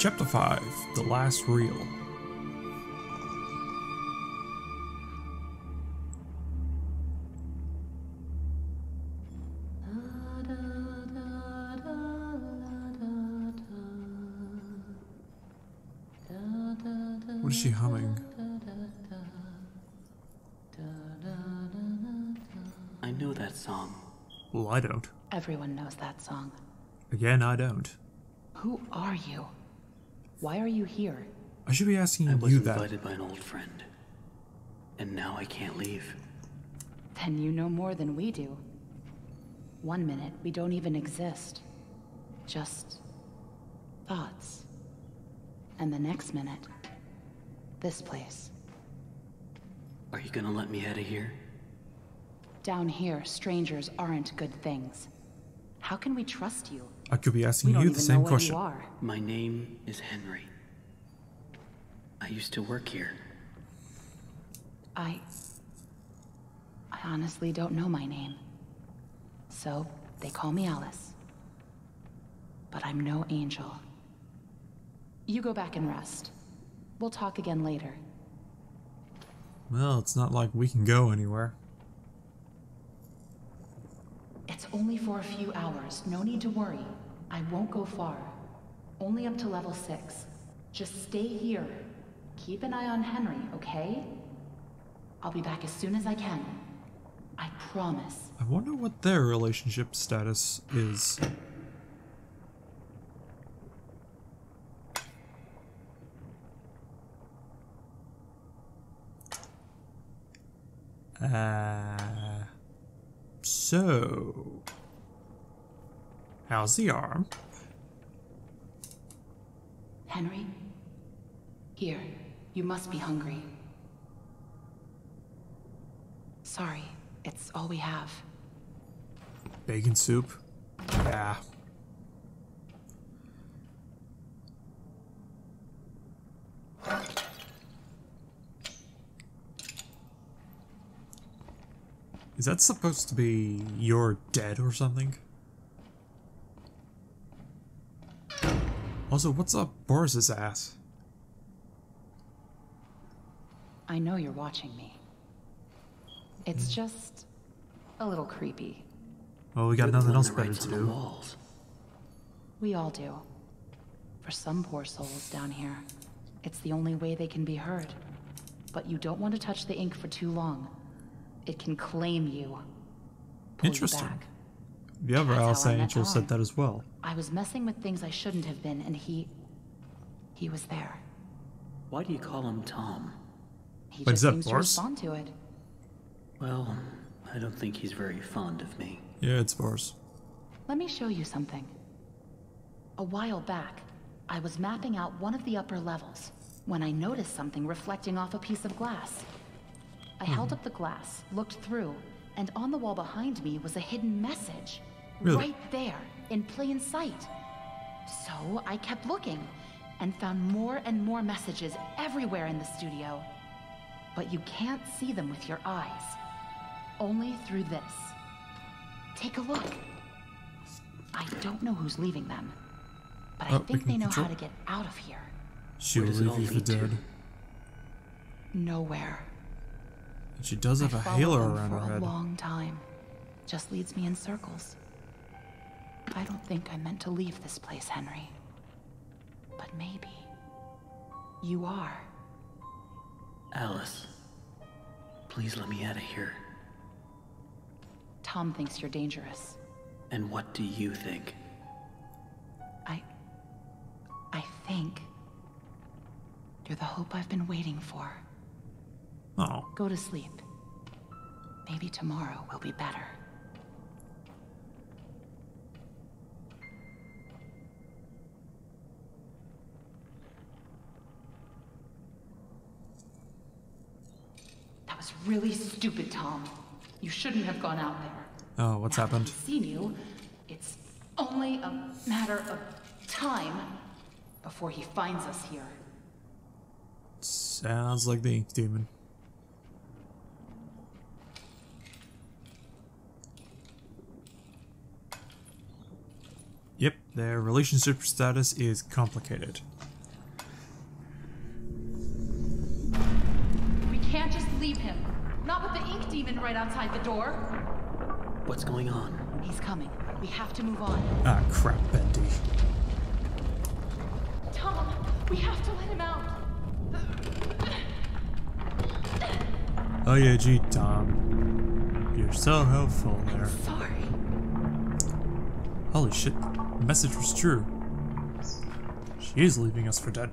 Chapter 5 The Last Reel. What is she humming? I know that song. Well, I don't. Everyone knows that song. Again, I don't. Who are you? Why are you here? I should be asking I was you that. invited by an old friend. And now I can't leave. Then you know more than we do. One minute, we don't even exist. Just thoughts. And the next minute, this place. Are you gonna let me out of here? Down here, strangers aren't good things. How can we trust you? I could be asking you the same question. you are. My name is Henry. I used to work here. I... I honestly don't know my name. So, they call me Alice. But I'm no angel. You go back and rest. We'll talk again later. Well, it's not like we can go anywhere. It's only for a few hours. No need to worry. I won't go far. Only up to level 6. Just stay here. Keep an eye on Henry, okay? I'll be back as soon as I can. I promise. I wonder what their relationship status is. Uh, so, how's the arm? Henry? Here, you must be hungry. Sorry, it's all we have. Bacon soup? Yeah. Is that supposed to be you're dead or something? Also, what's up Boris's ass? I know you're watching me. It's hmm. just a little creepy. Well, we got You're nothing else that better to do. walls. We all do. For some poor souls down here, it's the only way they can be heard. But you don't want to touch the ink for too long. It can claim you. Pull Interesting. You back. The other That's how Alice Angel said that as well. I was messing with things I shouldn't have been, and he. he was there. Why do you call him Tom? He But just is that seems to respond to it. Well, I don't think he's very fond of me. Yeah, it's Boris. Let me show you something. A while back, I was mapping out one of the upper levels when I noticed something reflecting off a piece of glass. I hmm. held up the glass, looked through, and on the wall behind me was a hidden message. Really? Right there, in plain sight. So I kept looking and found more and more messages everywhere in the studio. But you can't see them with your eyes. Only through this. Take a look. I don't know who's leaving them, but I Oh, we think they know how to get out of here. She Where will does it leave all you for lead to? dead. Nowhere. And she does have I a followed halo them around for her a long time. Just leads me in circles. I don't think I meant to leave this place, Henry. But maybe you are. Alice, please let me out of here. Tom thinks you're dangerous. And what do you think? I. I think you're the hope I've been waiting for. Oh, Go to sleep. Maybe tomorrow will be better. That was really stupid, Tom. You shouldn't have gone out there. oh, what's Now happened? he's seen you. It's only a matter of time before he finds us here. Sounds like the ink demon. Yep, their relationship status is complicated. With the ink demon right outside the door. What's going on? He's coming. We have to move on. Ah, crap, Bendy. Tom, we have to let him out. Oh yeah, gee, Tom. You're so helpful there. Sorry. Holy shit, the message was true. She is leaving us for dead.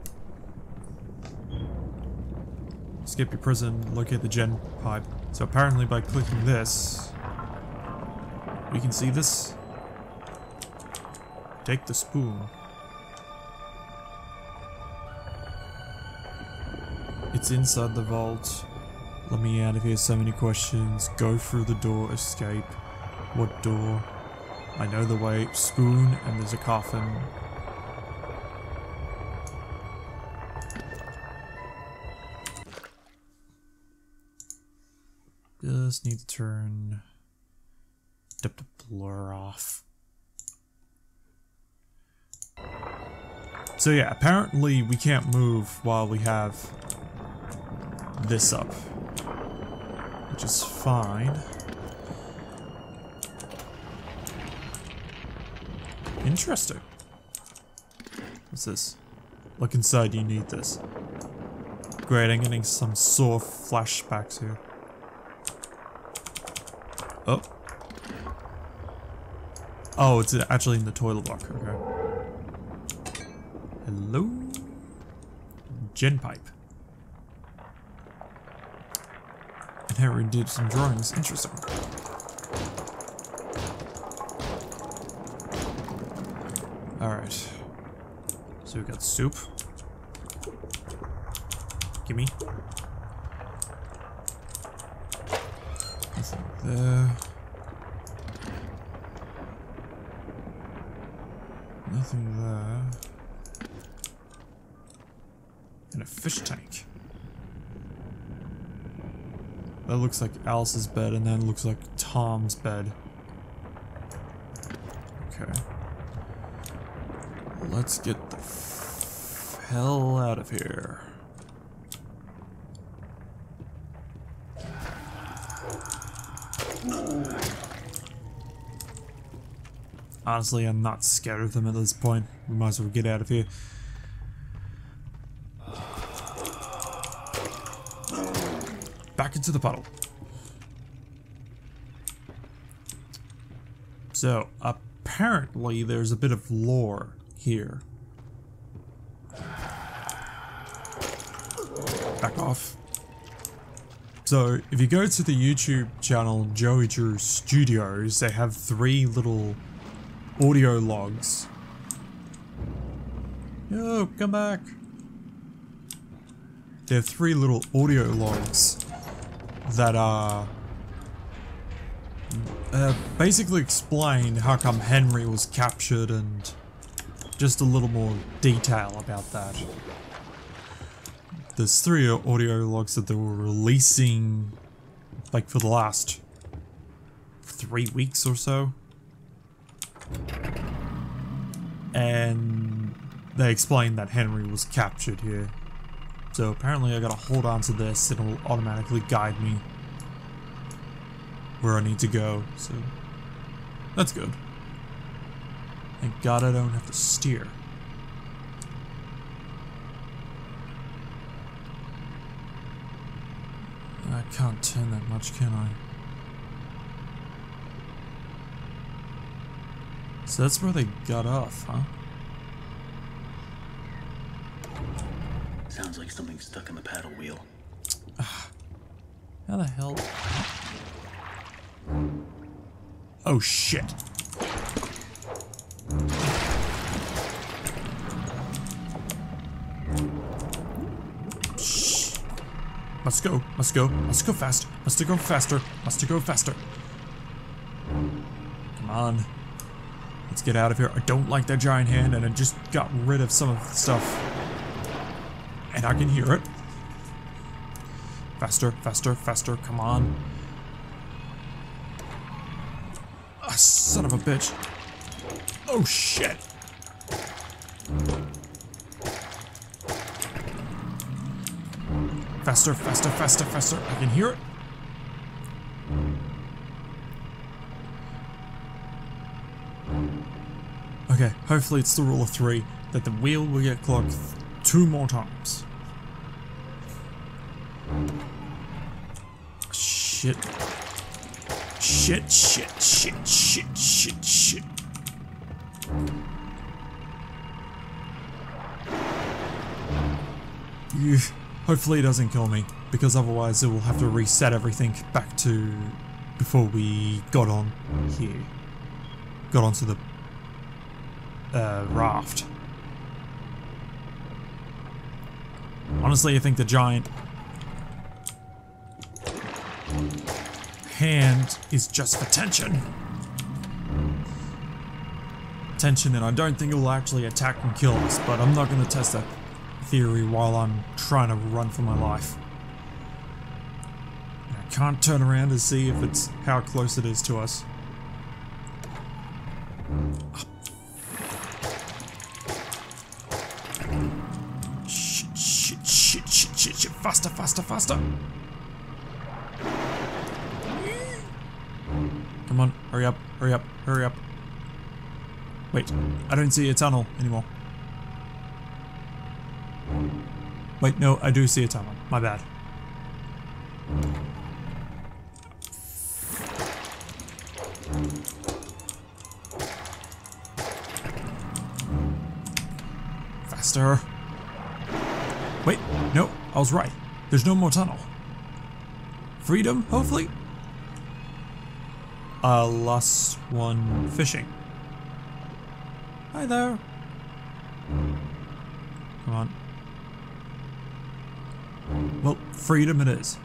Escape your prison, locate the Gent pipe. So apparently by clicking this, we can see this. Take the spoon. It's inside the vault. Let me out of here, so many questions. Go through the door, escape. What door? I know the way. Spoon, and there's a coffin. Need to turn the blur off. So yeah, apparently we can't move while we have this up. Which is fine. Interesting. What's this? Look inside, you need this. Great, I'm getting some sore flashbacks here. Oh. Oh, it's actually in the toilet block, okay. Hello? Gent pipe. And Harry did some drawings, interesting. Alright. So we got soup. Gimme. Nothing there. Nothing there. And a fish tank. That looks like Alice's bed, and then looks like Tom's bed. Okay. Let's get the hell out of here. Honestly, I'm not scared of them at this point. We might as well get out of here. Back into the puddle. So, apparently there's a bit of lore here. Back off. So, if you go to the YouTube channel Joey Drew Studios, they have three little audio logs. Yo, come back. There are three little audio logs that are uh, basically explain how come Henry was captured and just a little more detail about that. There's three audio logs that they were releasing like for the last three weeks or so. And they explain that Henry was captured here. So apparently I gotta hold on to this, and it'll automatically guide me where I need to go, so that's good. Thank god I don't have to steer. I can't turn that much, can I? So that's where they got off, huh? Sounds like something stuck in the paddle wheel. How the hell? Oh shit. Shh. Must go, must go, must go fast, must go faster, must go faster. Come on. Let's get out of here. I don't like that giant hand and I just got rid of some of the stuff. And I can hear it. Faster, faster, faster, come on. Ah, son of a bitch. Oh shit! Faster, faster, faster, faster. I can hear it. Okay, hopefully it's the rule of three that the wheel will get clocked two more times. Shit. Shit, shit, shit, shit, shit, shit. Ew. Hopefully it doesn't kill me, because otherwise it will have to reset everything back to before we got on here. Got onto the uh, raft. Honestly, I think the giant hand is just for tension. Tension, and I don't think it will actually attack and kill us, but I'm not going to test that theory while I'm trying to run for my life. I can't turn around to see if it's how close it is to us. Faster, faster. Come on, hurry up, hurry up, hurry up. Wait, I don't see a tunnel anymore. Wait, no, I do see a tunnel. My bad. Faster. Wait, no, I was right. There's no more tunnel. Freedom, hopefully? Uh, lost one fishing. Hi there. Come on. Well, freedom it is.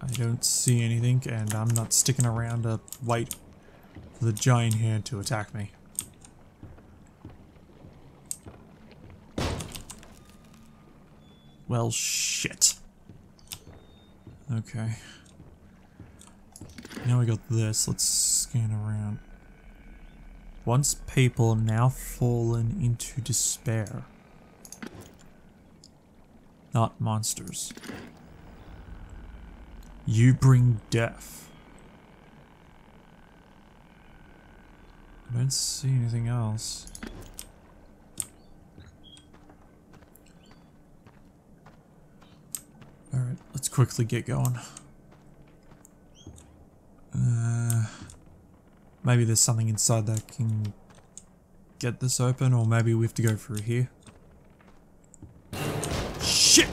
I don't see anything, and I'm not sticking around wait for the giant hand to attack me. Well, shit. Okay. Now we got this. Let's scan around. Once people now fallen into despair. Not monsters. You bring death. I don't see anything else. Alright, let's quickly get going. Uh, maybe there's something inside that can get this open, or maybe we have to go through here. Shit!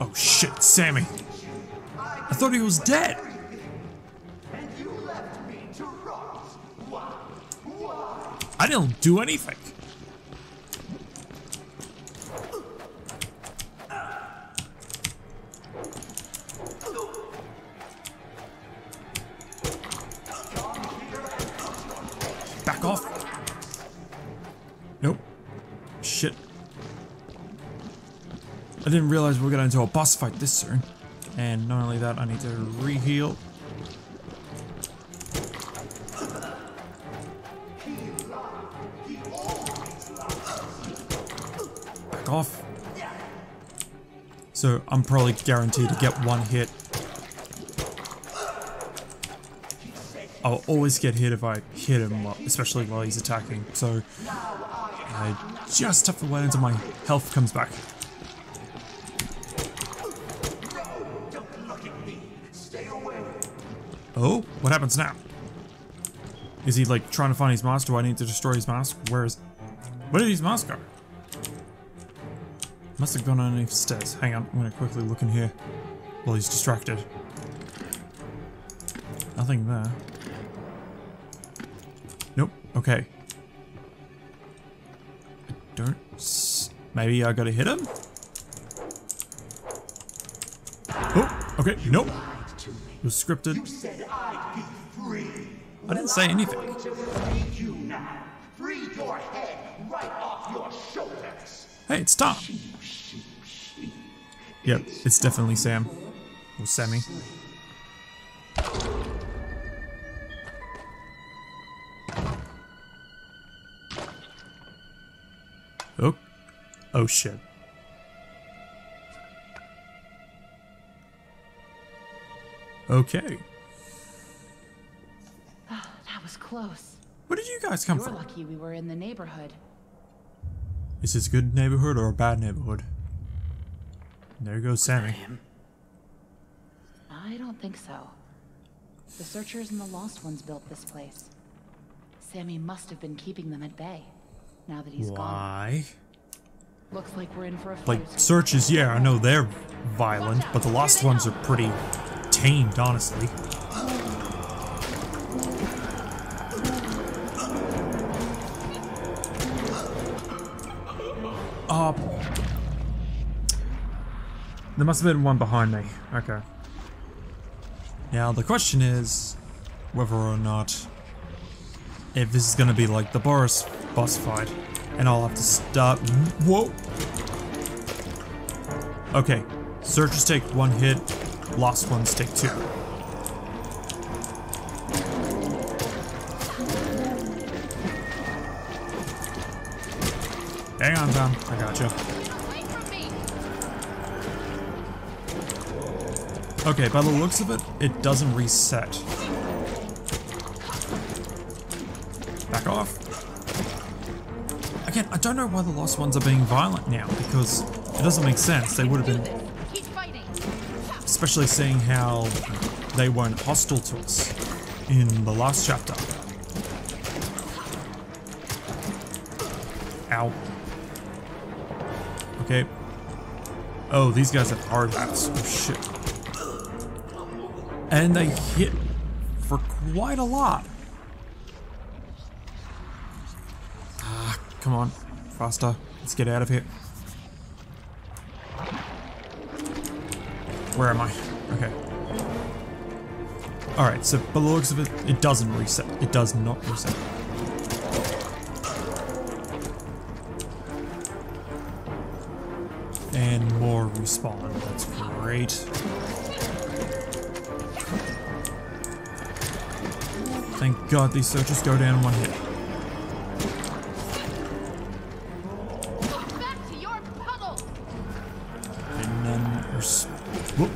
Oh shit, Sammy! I thought he was dead! I don't do anything! Back off. Nope. Shit. I didn't realize we were getting into a boss fight this soon. And not only that, I need to re-heal. Off. So I'm probably guaranteed to get one hit. I'll always get hit if I hit him, especially while he's attacking. So I just have to wait until my health comes back. Oh, what happens now? Is he like trying to find his mask? Do I need to destroy his mask? Where is... Where did his mask go? Must have gone underneath the stairs. Hang on, I'm gonna quickly look in here while he's distracted. Nothing there. Nope, okay. I don't... S maybe I gotta hit him? Oh, okay, nope. It was scripted. said I'd be free. I didn't say anything. To free you now. Free your head right off your shoulders. Hey, it's Tom. Yep, it's definitely Sam. Or Sammy. Oh. Oh shit. Okay. Ah, that was close. Where did you guys come You're from? lucky we were in the neighborhood. Is this a good neighborhood or a bad neighborhood? There goes Sammy. I don't think so. The Searchers and the Lost Ones built this place. Sammy must have been keeping them at bay. Now that he's gone. Why? Looks like we're in for a fight. Like, searches, yeah, I know they're violent, but the lost ones are pretty tamed, honestly. Uh, there must have been one behind me. Okay. Now, the question is whether or not if this is gonna be like the Boris boss fight, and I'll have to stop. Whoa! Okay, searchers take one hit, lost ones take two. Hang on, Tom. I got you. Okay, by the looks of it, it doesn't reset. Back off. Again, I don't know why the lost ones are being violent now, because it doesn't make sense. They would have been, especially seeing how they weren't hostile to us in the last chapter. Ow. Okay. Oh, these guys have hard hats. Oh shit. And they hit for quite a lot. Ah, come on. Faster. Let's get out of here. Where am I? Okay. Alright, so by the looks of it, it doesn't reset. It does not reset. And more respawn. That's great. God these searches go down in one hit. Back to your puddle! And then. Whoop.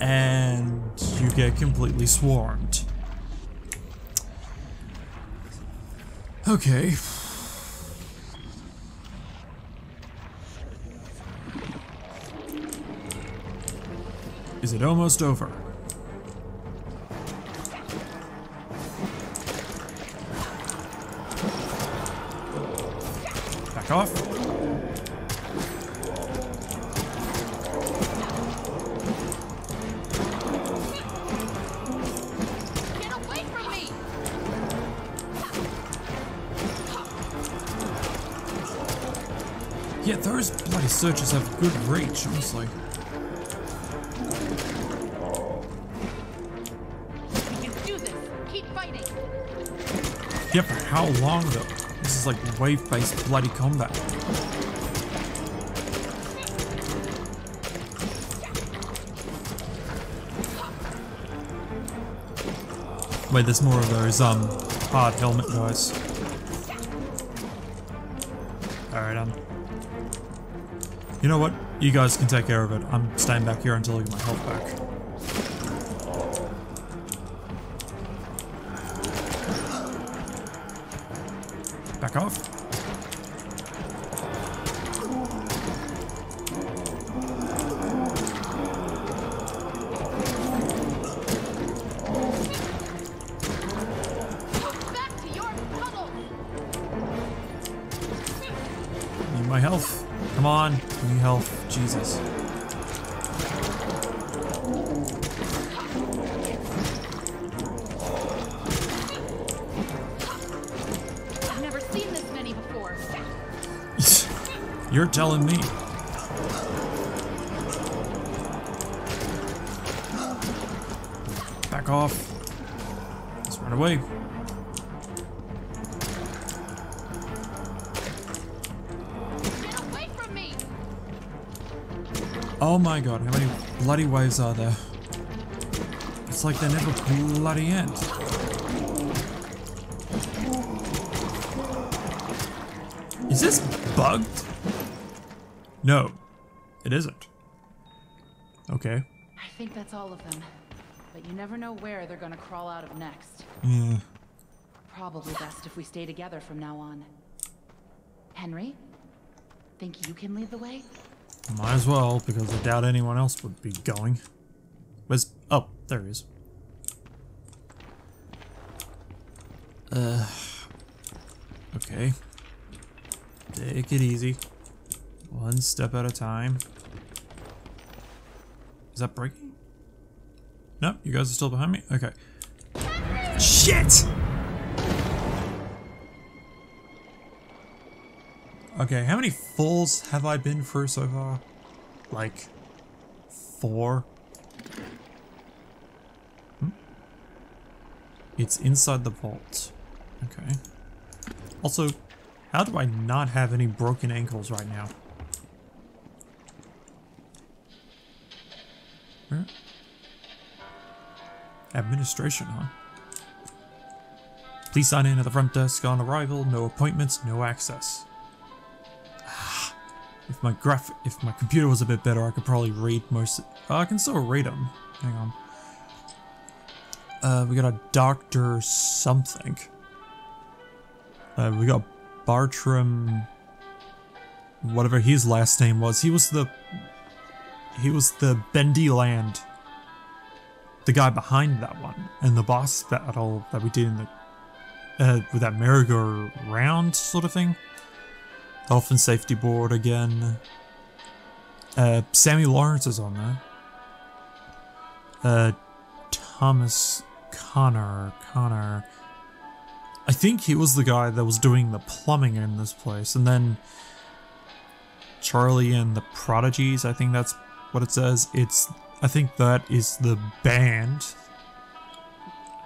And you get completely swarmed. Okay. Is it almost over? Back off. Get away from me! Yeah, those bloody searchers have good reach, honestly. How long though? This is like wave-based bloody combat. Wait, there's more of those um hard helmet guys. Alright, um. You know what? You guys can take care of it. I'm staying back here until I get my health back. Oh my god, how many bloody waves are there? It's like they never bloody end. Is this bugged? No, it isn't. Okay. I think that's all of them. But you never know where they're gonna crawl out of next. Yeah. Probably best if we stay together from now on. Henry? Think you can lead the way? Might as well, because I doubt anyone else would be going. Where's... Oh, there he is. Uh... Okay. Take it easy. One step at a time. Is that breaking? No, you guys are still behind me? Okay. Shit! Okay, how many falls have I been through so far? Like, four? Hmm? It's inside the vault. Okay. Also, how do I not have any broken ankles right now? Where? Administration, huh? Please sign in at the front desk on arrival. No appointments, no access. If my graph, if my computer was a bit better, I could probably read most. Oh, I can still read them. Hang on. Uh, we got a Doctor something. Uh, we got Bertrum. Whatever his last name was. He was the. He was the Bendy Land. The guy behind that one. And the boss battle that we did in the. Uh, with that merry-go-round sort of thing. Health and Safety Board again. Uh, Sammy Lawrence is on there. Uh, Thomas Connor. Connor. I think he was the guy that was doing the plumbing in this place. And then Charlie and the Prodigies, I think that's what it says. It's I think that is the band.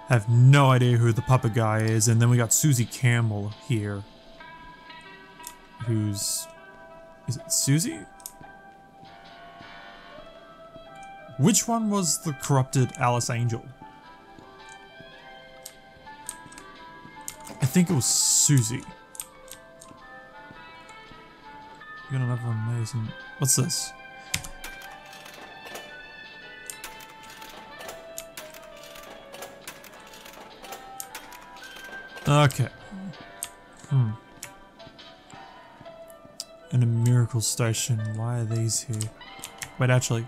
I have no idea who the puppet guy is. And then we got Susie Campbell here. Who's... Is it Susie? Which one was the corrupted Alice Angel? I think it was Susie. You got another amazing... What's this? Okay. Hmm. And a miracle station. Why are these here? Wait, actually.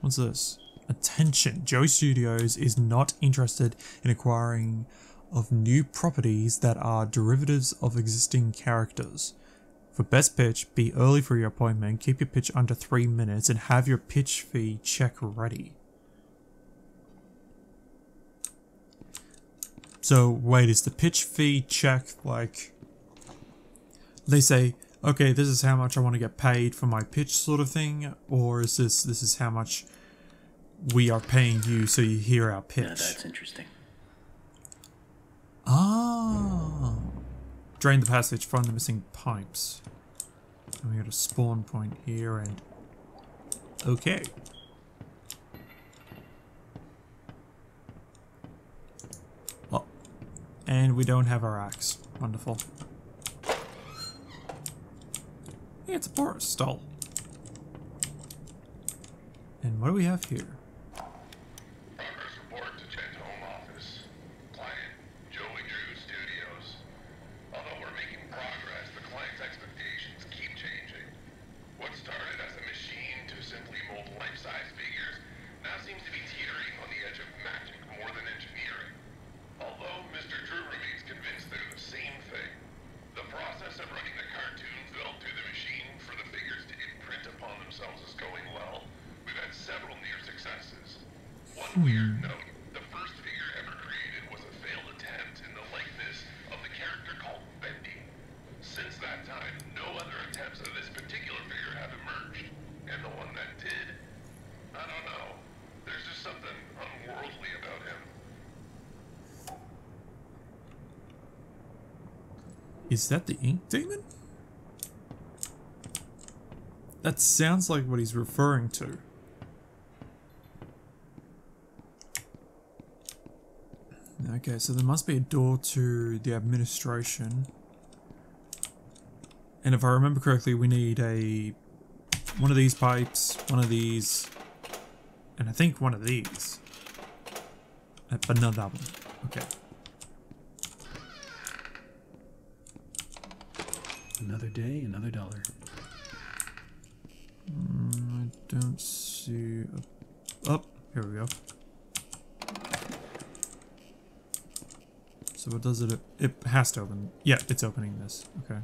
What's this? Attention! Joe Studios is not interested in acquiring of new properties that are derivatives of existing characters. For best pitch, be early for your appointment, keep your pitch under 3 minutes, and have your pitch fee check ready. So wait, is the pitch fee check like they say, okay, this is how much I want to get paid for my pitch sort of thing, or is this this is how much we are paying you so you hear our pitch? Now that's interesting. Ah. Drain the passage, find the missing pipes. And we got a spawn point here and okay. Oh. And we don't have our axe. Wonderful. Hey, it's a Boris stall. And what do we have here? Progress report to Gent Home Office. Client, Joey Drew Studios. Although we're making progress, the client's expectations keep changing. What started as a machine to simply mold life-size figures now seems to be teetering on the edge of magic more than engineering. Although Mr. Drew remains convinced they're the same thing, the process of running the cartoon film through the machine for the figures to imprint upon themselves is going well. We've had several near successes. One weird note, the first figure ever created was a failed attempt in the likeness of the character called Bendy. Since that time, no other attempts of this particular figure have emerged. And the one that did, I don't know. There's just something unworldly about him. Is that the ink demon? That sounds like what he's referring to. Okay, so there must be a door to the administration. And if I remember correctly, we need a one of these pipes, one of these, and I think one of these. Uh, But not that one. Okay. Another day, another dollar. I don't see. A... Oh, here we go. So what does it? It has to open. Yeah, it's opening this. Okay.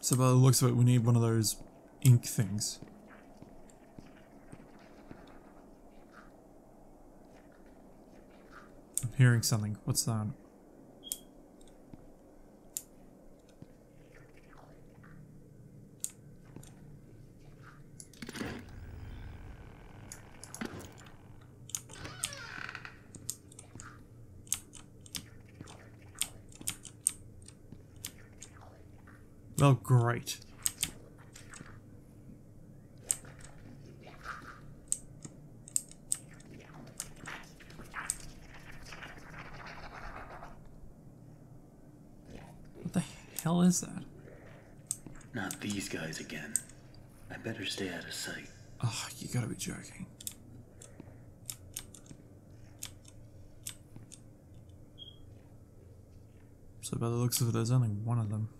So by the looks of it, we need one of those ink things. I'm hearing something. What's that? Well, great. What the hell is that? Not these guys again. I better stay out of sight. Oh, you gotta be joking. So by the looks of it, there's only one of them.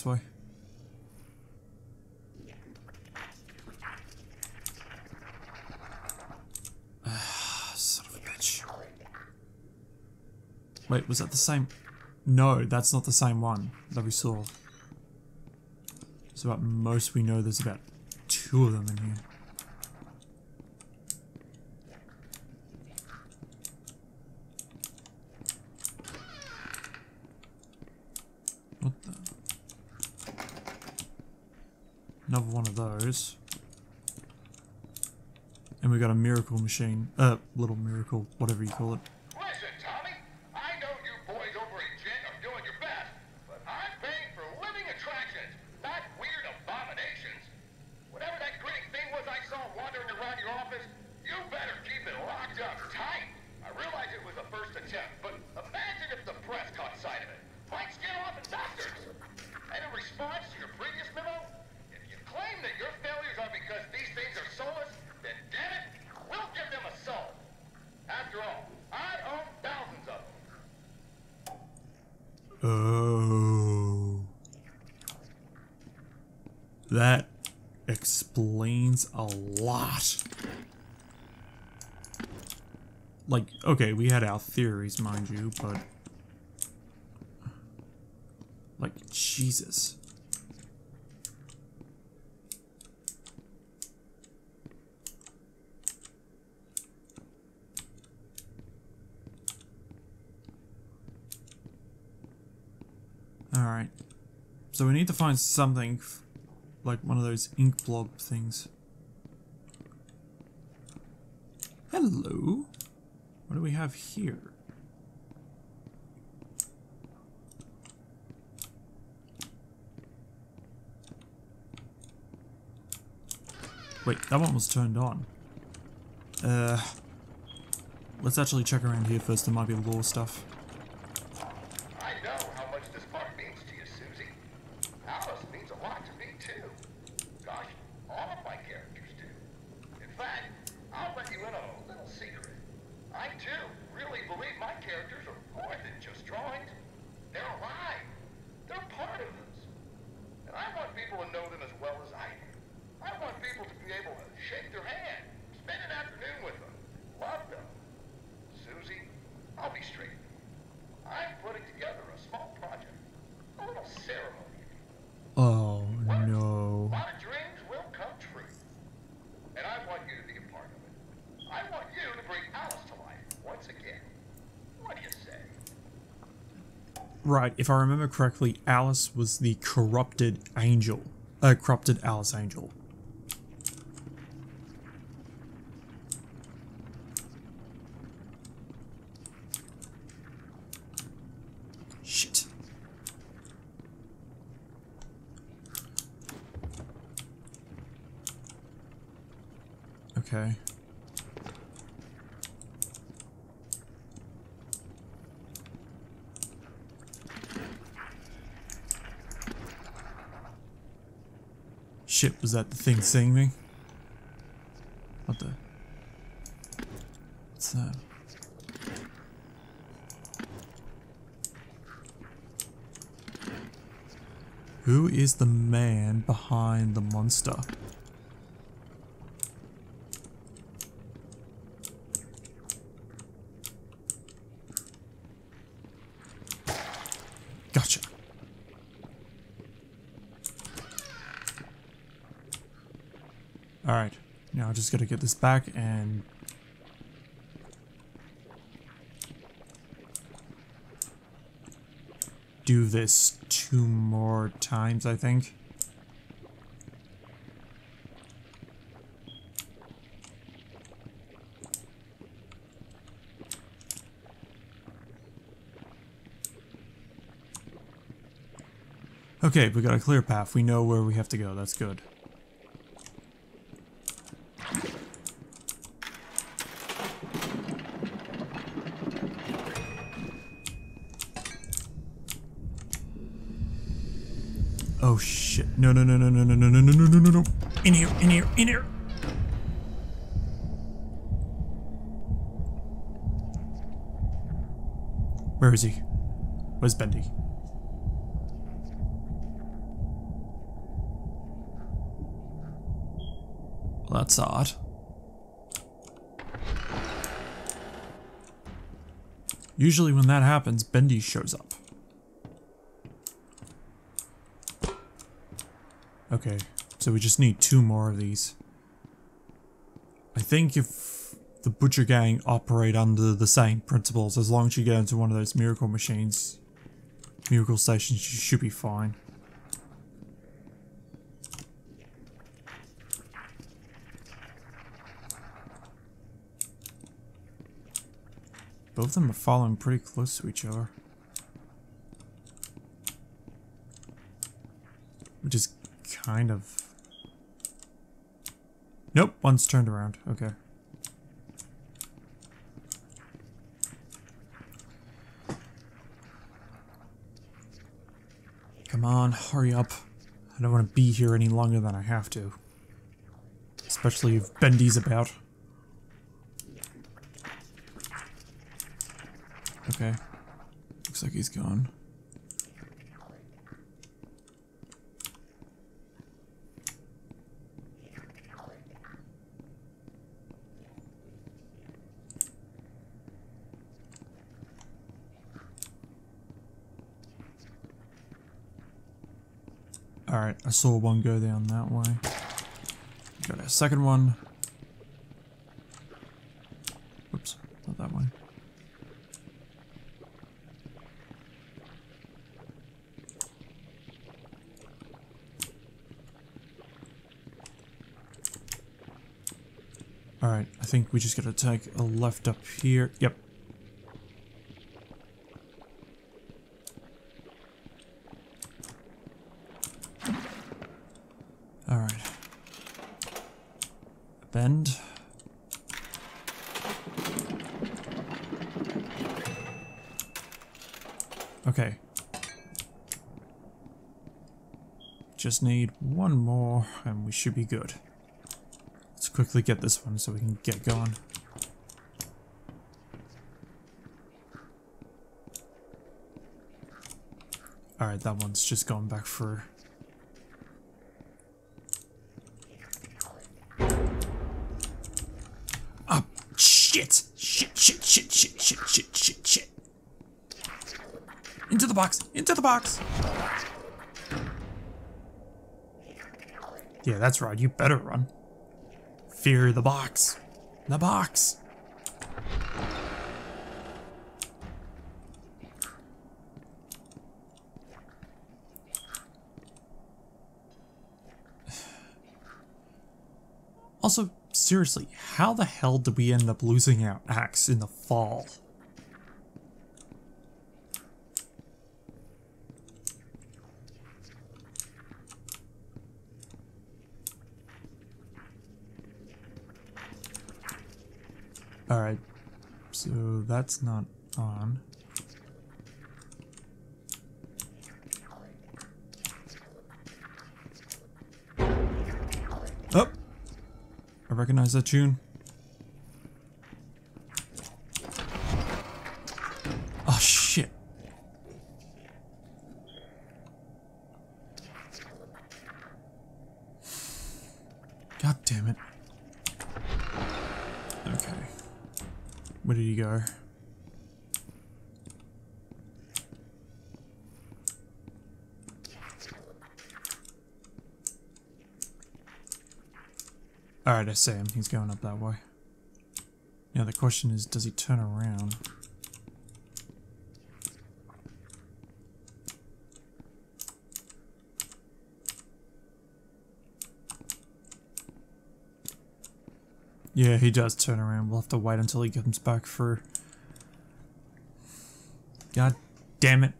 This way. Son of a bitch. Wait, was that the same? No, that's not the same one that we saw. So at most we know there's about two of them in here. What the? Another one of those. And we got a miracle machine. Uh, little miracle, whatever you call it. Okay, we had our theories, mind you, but. Like, Jesus. Alright. So we need to find something like one of those ink blob things. Hello? What do we have here? Wait, that one was turned on. Uh, let's actually check around here first. There might be lore stuff. I know how much this part means to you, Susie. Alice means a lot to me, too. Gosh, all of my characters do. In fact, I'll let you in on a little secret. I, too, really believe my characters are more than just drawings. They're alive. Right, if I remember correctly, Alice was the corrupted angel. Uh, corrupted Alice Angel. Shit. Okay. Shit, was that the thing seeing me? What the? What's that? Who is the man behind the monster? Gotcha. Alright, now I just gotta get this back and... Do this two more times, I think. Okay, we got a clear path. We know where we have to go. That's good. Oh shit. No, no, no, no, no, no, no, no, no, no, no, no, no. In here, in here, in here. Where is he? Where's Bendy? Well, that's odd. Usually when that happens, Bendy shows up. Okay, so we just need two more of these. I think if the Butcher Gang operate under the same principles, as long as you get into one of those miracle machines, miracle stations, you should be fine. Both of them are following pretty close to each other. Which is kind of... Nope, one's turned around. Okay. Come on, hurry up. I don't want to be here any longer than I have to. Especially if Bendy's about. Okay. Looks like he's gone. Alright, I saw one go down that way. Got a second one. Oops, not that one. Alright, I think we just gotta take a left up here. Yep. Alright. Bend. Okay. Just need one more and we should be good. Let's quickly get this one so we can get going. Alright, that one's just going back for... box. Yeah, that's right. You better run. Fear the box. The box. Also, seriously, how the hell did we end up losing our axe in the fall? That's not on. Oh! I recognize that tune. Oh shit. God damn it. Okay. Where did he go? I see him. He's going up that way. Now the question is, does he turn around? Yeah, he does turn around. We'll have to wait until he comes back for... God damn it.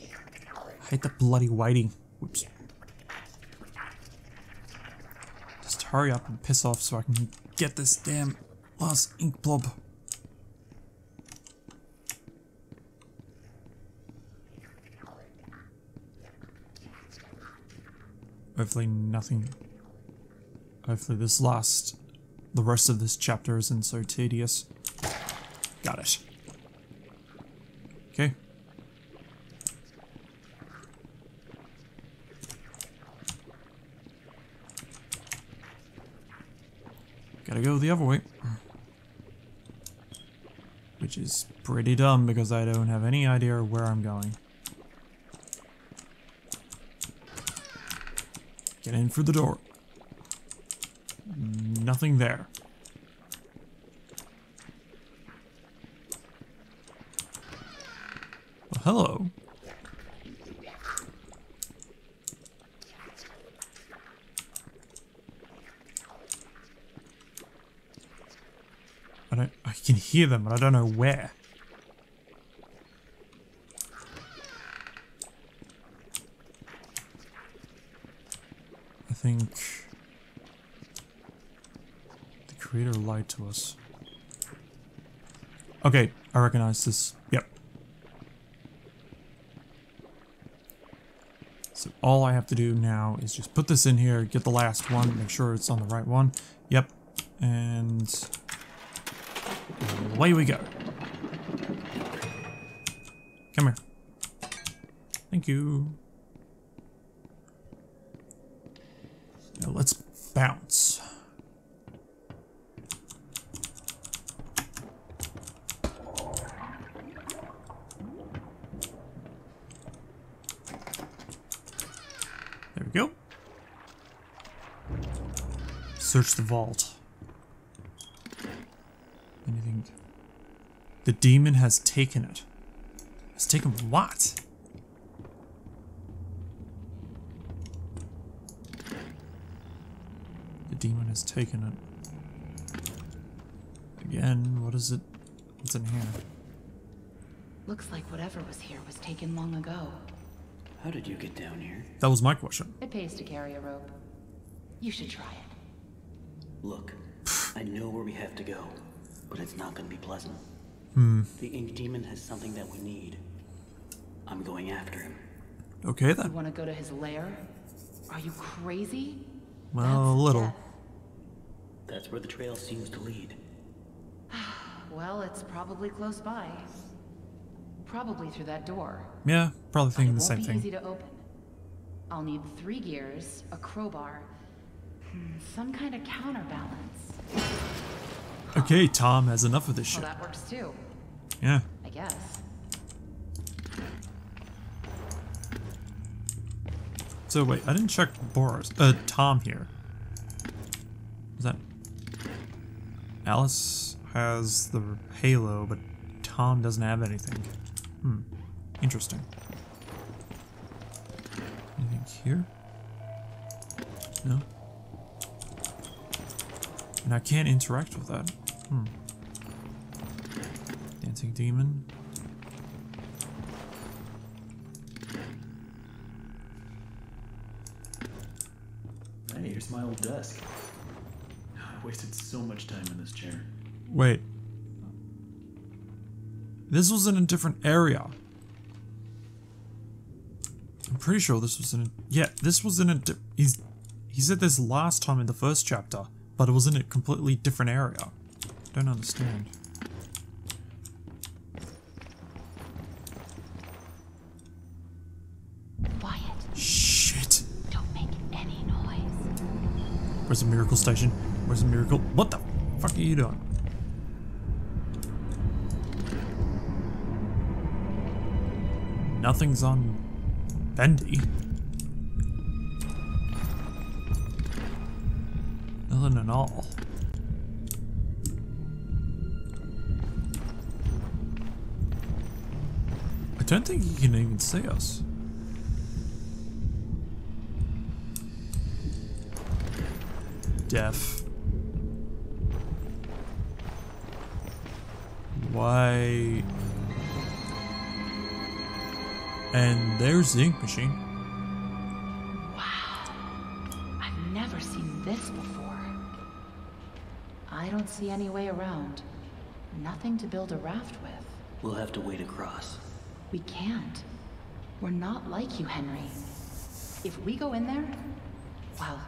I hate the bloody waiting. Whoops. Just hurry up and piss off so I can get this damn last ink blob. Hopefully nothing... Hopefully this last... The rest of this chapter isn't so tedious. Got it. Okay. Gotta go the other way. Which is pretty dumb because I don't have any idea where I'm going. Get in through the door. Nothing there. Well, hello. I can hear them, but I don't know where. I think the creator lied to us. Okay, I recognize this. Yep. So all I have to do now is just put this in here, get the last one, make sure it's on the right one. Yep. And away we go. Come here. Thank you. Now let's bounce. There we go. Search the vault. Anything? The demon has taken it. Has taken what? The demon has taken it. Again, what is it? What's in here? Looks like whatever was here was taken long ago. How did you get down here? That was my question. It pays to carry a rope. You should try it. Look, I know where we have to go, but it's not gonna be pleasant. Hmm. The Ink Demon has something that we need. I'm going after him. Okay then. You then. want to go to his lair? Are you crazy? Well, That's a little. death. That's where the trail seems to lead. Well, it's probably close by. Probably through that door. Yeah, probably But it thinking the won't same be thing. easy to open. I'll need three gears, a crowbar, hmm, some kind of counterbalance. Okay, Tom has enough of this Well, shit. that works too, Yeah. I guess. So wait, I didn't check Boris. Uh, Tom here. Is that Alice has the halo, but Tom doesn't have anything. Hmm. Interesting. Anything here? No? And I can't interact with that. Hmm. Dancing demon. Hey, here's my old desk. I wasted so much time in this chair. Wait. This was in a different area. I'm pretty sure this was in a, yeah, this was in a di- he's he said this last time in the first chapter, but it was in a completely different area. Don't understand. Quiet. Shit. Don't make any noise. Where's the miracle station? Where's the miracle? What the fuck are you doing? Nothing's on Bendy. Nothing at all. I don't think he can even see us. Deaf. Why? And there's the ink machine. Wow. I've never seen this before. I don't see any way around. Nothing to build a raft with. We'll have to wade across. We can't. We're not like you, Henry. If we go in there, well,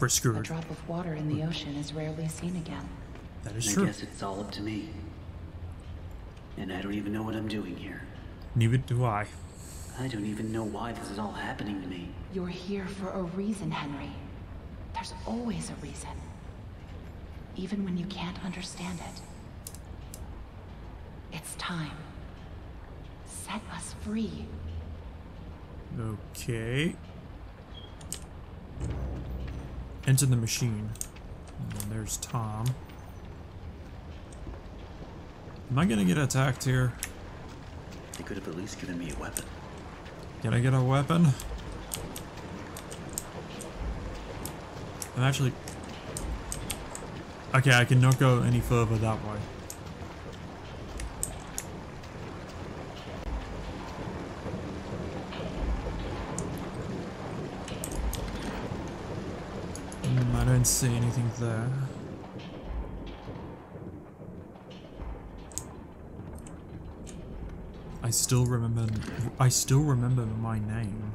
We're screwed. a drop of water in the ocean is rarely seen again. That is And I true. guess it's all up to me. And I don't even know what I'm doing here. Neither do I. I don't even know why this is all happening to me. You're here for a reason, Henry. There's always a reason. Even when you can't understand it. It's time. Set us free. Okay. Enter the machine. And there's Tom. Am I gonna get attacked here? They could have at least given me a weapon. Can I get a weapon? I'm actually... Okay, I cannot go any further that way. Mm, I don't see anything there. I still remember. I still remember my name.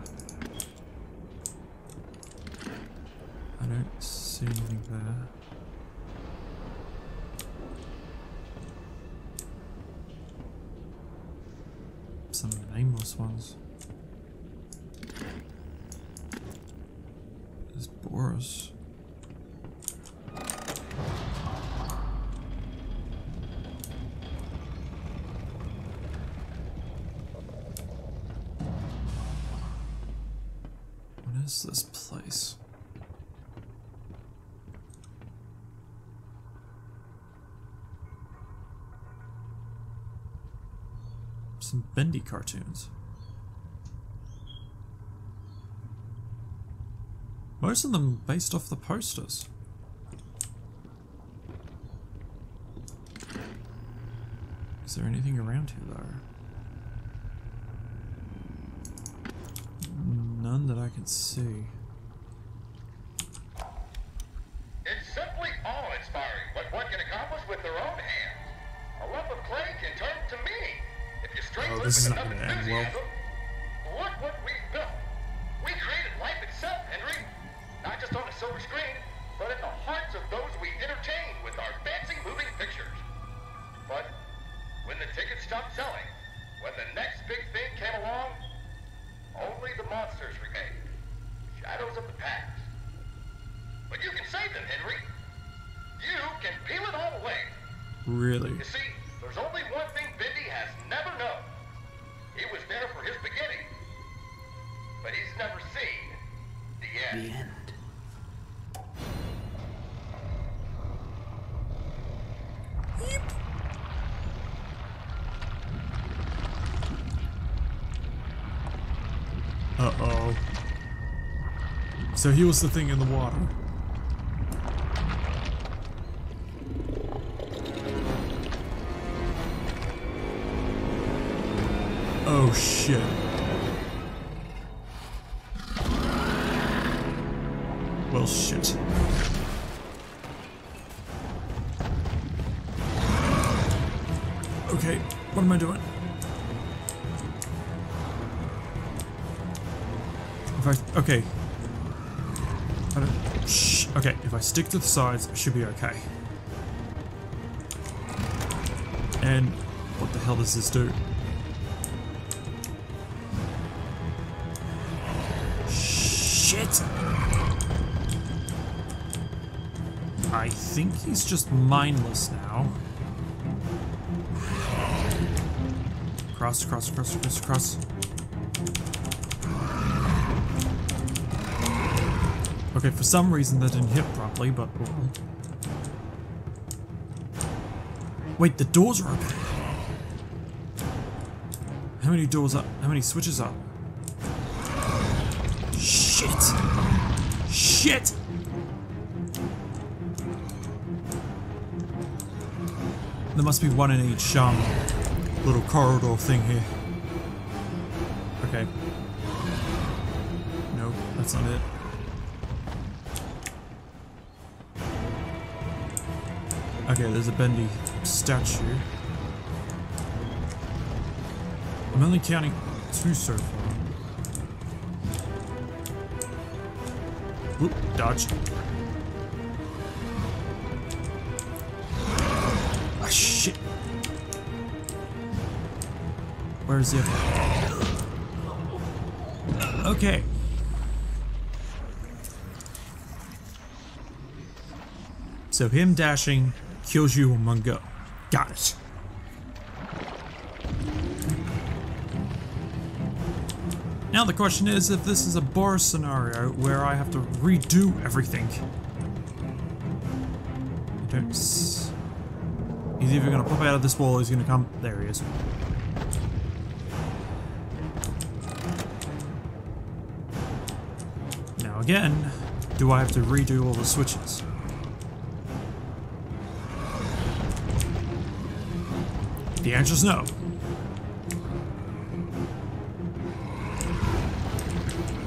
I don't see anything there. Nameless ones. There's Boris. What is this place? Some bendy cartoons. Most of them based off the posters. Is there anything around here though? None that I can see. So he was the thing in the water. Oh shit. Well shit. Okay, what am I doing? Okay. I don't, shh. Okay, if I stick to the sides, I should be okay. And what the hell does this do? Shit! I think he's just mindless now. Cross, cross, cross, cross, cross. Okay, for some reason that didn't hit properly, but... Wait, the doors are open. How many doors are... How many switches are... Shit! Shit! There must be one in each, um, little corridor thing here. Okay. No, that's not it. Okay, there's a bendy statue. I'm only counting two so far. Whoop, dodge. Ah, shit. Where is it? Okay. So him dashing kills you in one go. Got it. Now the question is if this is a bar scenario where I have to redo everything. Don't... He's either gonna pop out of this wall he's gonna come... There he is. Now again, do I have to redo all the switches? The answer is no.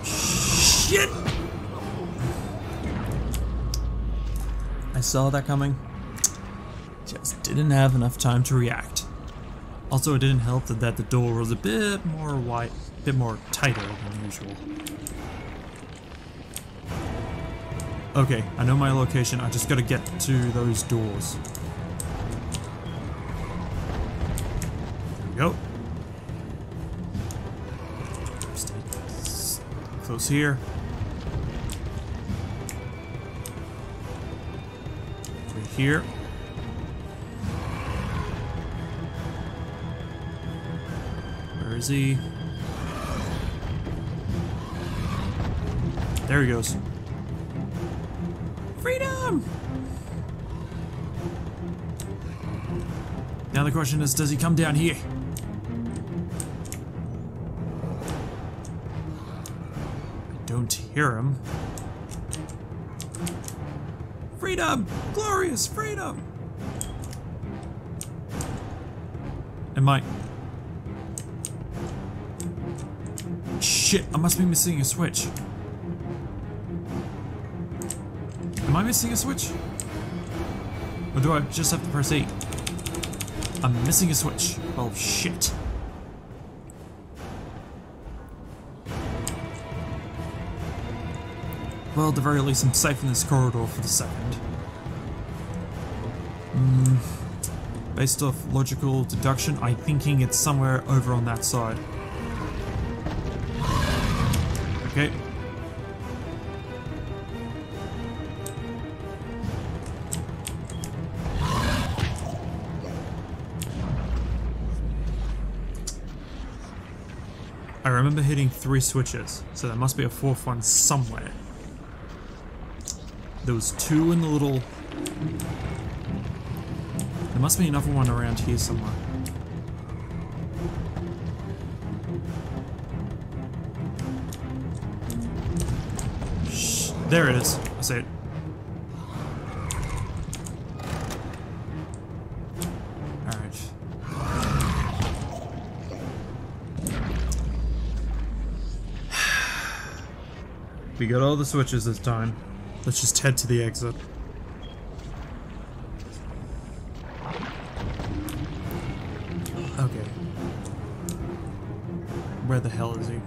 Shit! I saw that coming. Just didn't have enough time to react. Also, it didn't help that, that the door was a bit more wide, bit more tighter than usual. Okay, I know my location. I just gotta get to those doors. Go. Close here. Right here. Where is he? There he goes. Freedom! Now the question is, does he come down here? Hear him. Freedom! Glorious freedom! Am I... Shit, I must be missing a switch. Am I missing a switch? Or do I just have to press 8? I'm missing a switch. Oh shit. Well, at the very least, I'm safe in this corridor for the second. Hmm. Based off logical deduction, I'm thinking it's somewhere over on that side. Okay. I remember hitting three switches, so there must be a fourth one somewhere. Was two in the little... There must be another one around here somewhere. Shh. There it is. I see it. We got all the switches this time. Let's just head to the exit. Okay. Where the hell is he?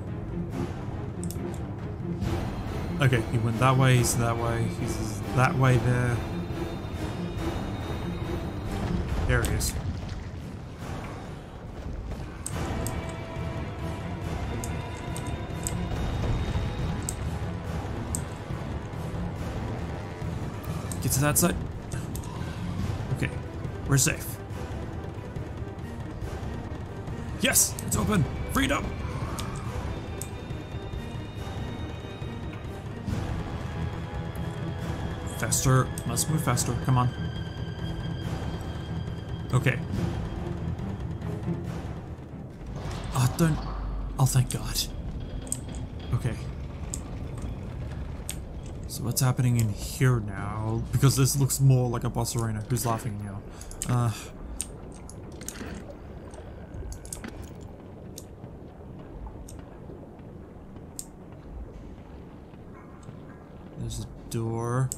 Okay, he went that way, he's that way, he's that way there. There he is. To that side. Okay, we're safe. Yes, it's open. Freedom. Faster. Must move faster. Come on. Okay. Oh, don't. Oh, thank God. Okay. So what's happening in here now? Because this looks more like a boss arena. Who's laughing now? Uh. There's a door.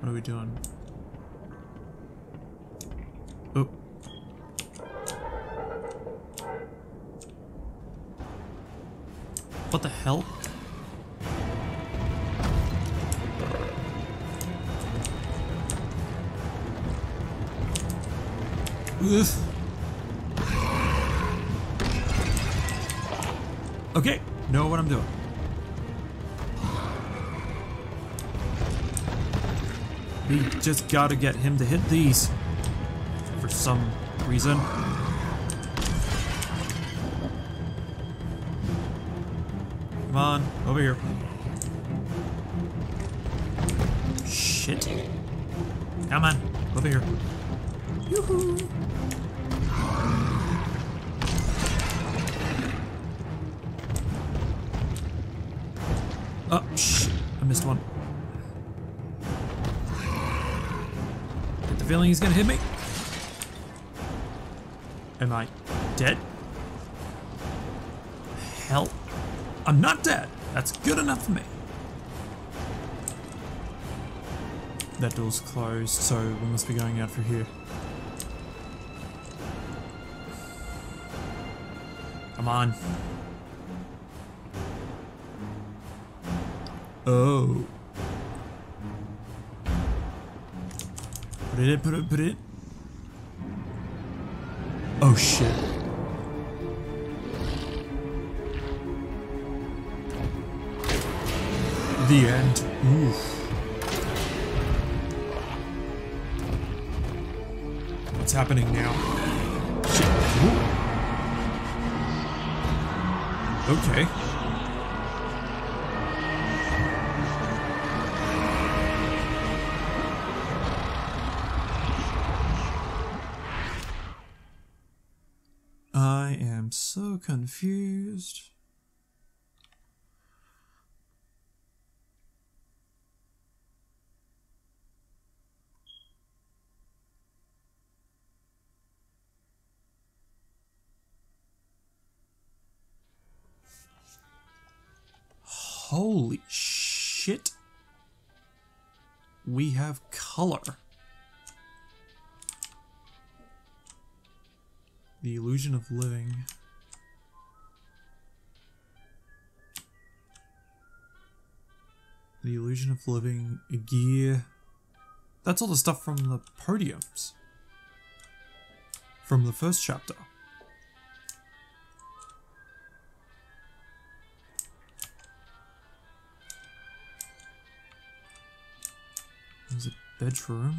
What are we doing? Oh. Ugh. Okay, know what I'm doing. We just gotta get him to hit these for some reason. On, over here. Shit. Come on, over here. Yoo-hoo. Oh, shit. I missed one. Get the feeling he's gonna hit me. Enough for me. That door's closed, so we must be going out through here. Come on. Oh. Put it in, put it, put it. Oh shit. The end. Oof. What's happening now? Shit. Ooh. Okay. I am so confused. Holy shit. We have color. The illusion of living. The illusion of living, gear. That's all the stuff from the podiums. From the first chapter. Bedroom.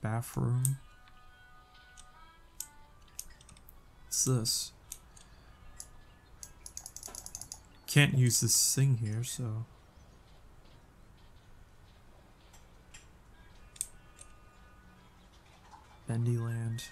Bathroom. What's this? Can't use this thing here, so. Bendy Land.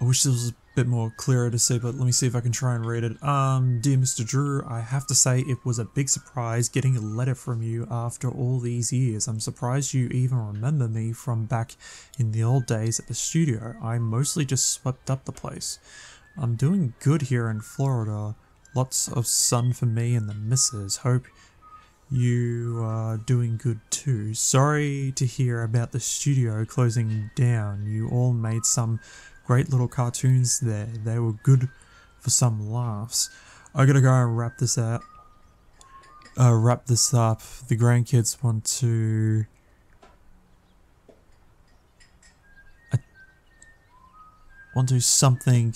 I wish this was a bit more clearer to see, but let me see if I can try and read it. Um, dear Mr. Drew, I have to say it was a big surprise getting a letter from you after all these years. I'm surprised you even remember me from back in the old days at the studio. I mostly just swept up the place. I'm doing good here in Florida. Lots of sun for me and the missus. Hope you are doing good too. Sorry to hear about the studio closing down. You all made some great little cartoons there. They were good for some laughs. I gotta go and wrap this up. Uh, wrap this up. The grandkids want to. I want to do something.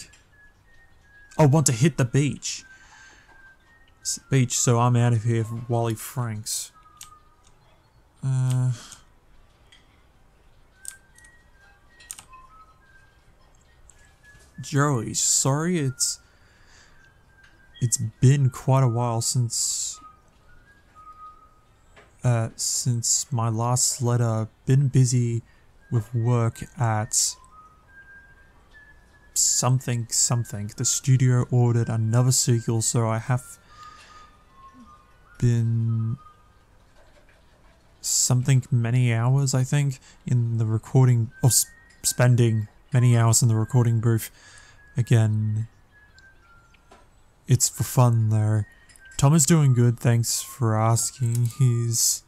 I want to hit the beach. Beach, so I'm out of here Wally Franks. Uh. Joey, sorry it's it's been quite a while since uh since my last letter. Been busy with work at something something. The studio ordered another sequel, so I have been something many hours I think in the recording of s- spending many hours in the recording booth. Again, it's for fun though. Tom is doing good, thanks for asking. He's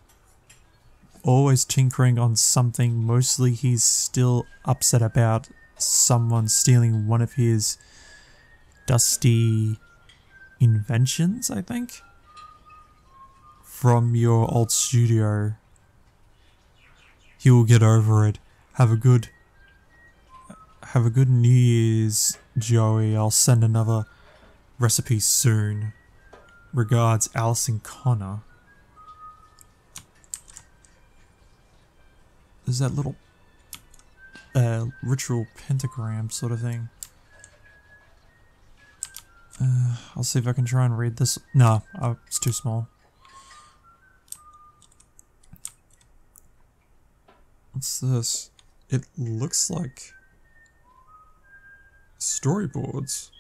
always tinkering on something. Mostly he's still upset about someone stealing one of his dusty inventions, I think, from your old studio. He will get over it. Have a good have a good New Year's, Joey. I'll send another recipe soon. Regards, Allison Connor. There's that little uh, ritual pentagram sort of thing. Uh, I'll see if I can try and read this. No, uh, it's too small. What's this? It looks like storyboards.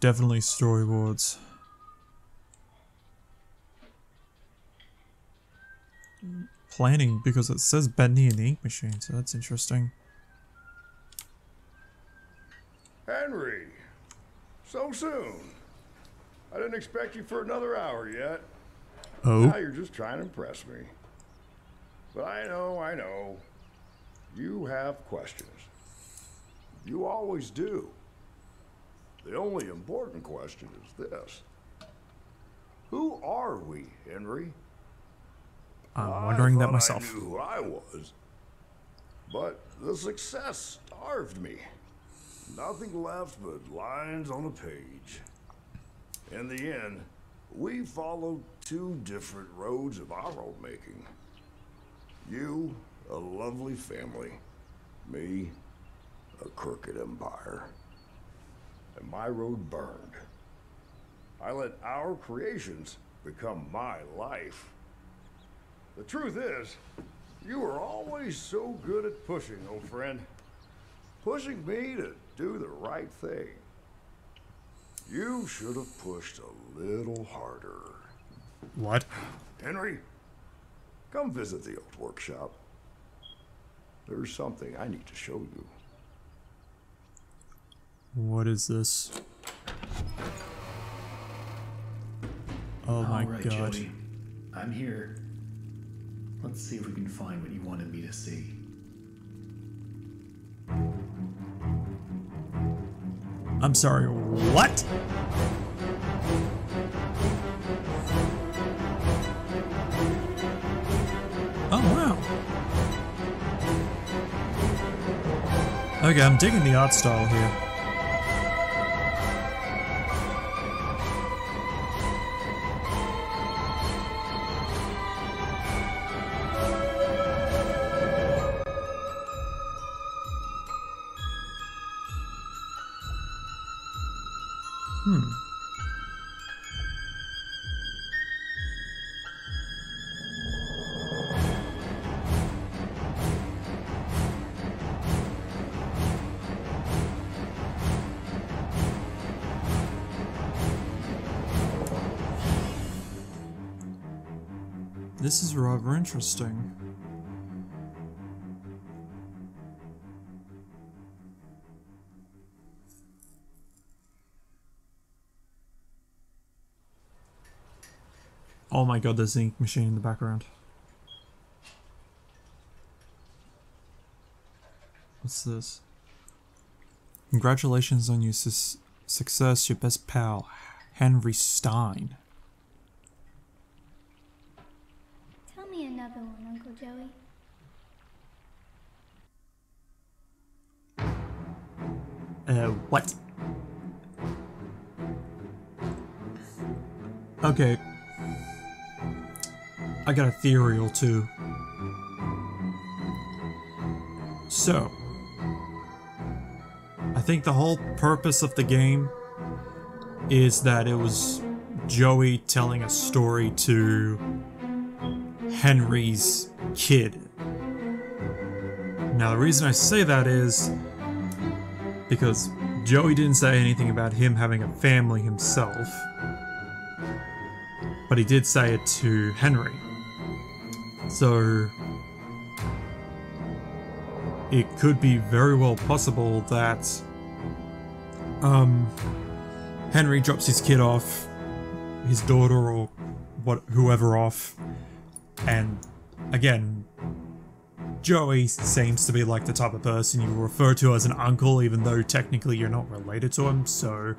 Definitely storyboards. Planning because it says Bendy and the Ink Machine, so that's interesting. Henry, so soon. I didn't expect you for another hour yet. Oh? Now Oh, you're just trying to impress me. But I know, I know. You have questions. You always do. The only important question is this Who are we, Henry? I'm wondering that myself. I knew who I was. But the success starved me. Nothing left but lines on a page. In the end, we followed two different roads of our own making. You, a lovely family. Me, a crooked empire. And my road burned. I let our creations become my life. The truth is, you were always so good at pushing, old friend. Pushing me to do the right thing. You should have pushed a little harder. What? Henry, come visit the old workshop. There's something I need to show you. What is this? Oh my All right, god. Joey. I'm here. Let's see if we can find what you wanted me to see. I'm sorry, what? Okay, I'm digging the art style here. Interesting. Oh my god, there's an ink machine in the background. What's this? Congratulations on your su success, your best pal, Henry Stein. Uh, what? Okay. I got a theory or two. So, I think the whole purpose of the game is that it was Joey telling a story to Henry's kid. Now, the reason I say that is because Joey didn't say anything about him having a family himself, but he did say it to Henry. So it could be very well possible that um Henry drops his kid off, his daughter or what whoever off, and again Joey seems to be like the type of person you refer to as an uncle, even though technically you're not related to him, so.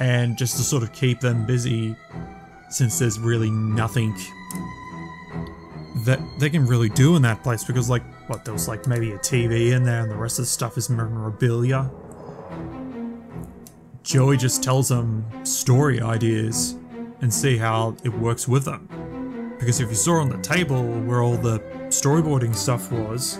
And just to sort of keep them busy, since there's really nothing that they can really do in that place, because, like, what, there was like maybe a TV in there and the rest of the stuff is memorabilia. Joey just tells them story ideas and see how it works with them. Because if you saw on the table where all the storyboarding stuff was,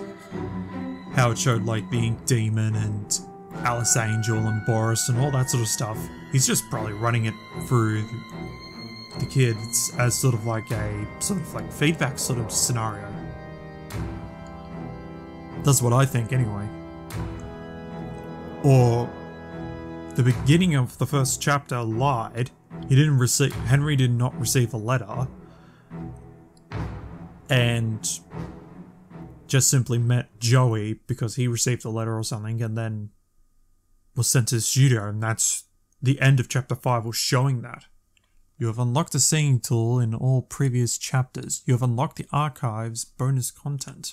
how it showed like the Demon and Alice Angel and Boris and all that sort of stuff, he's just probably running it through the kids as sort of like a sort of like feedback sort of scenario. That's what I think anyway. Or the beginning of the first chapter lied. He didn't receive Henry did not receive a letter and just simply met Joey because he received a letter or something and then was sent to the studio and that's the end of chapter 5 was showing that. You have unlocked the singing tool in all previous chapters. You have unlocked the archive's bonus content.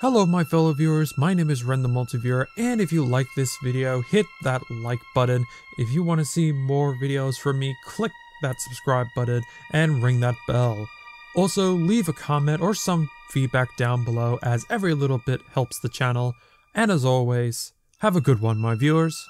Hello my fellow viewers, my name is Ren the Multiviewer, and if you like this video, hit that like button. If you want to see more videos from me, click that subscribe button and ring that bell. Also, leave a comment or some feedback down below as every little bit helps the channel. And as always, have a good one my viewers.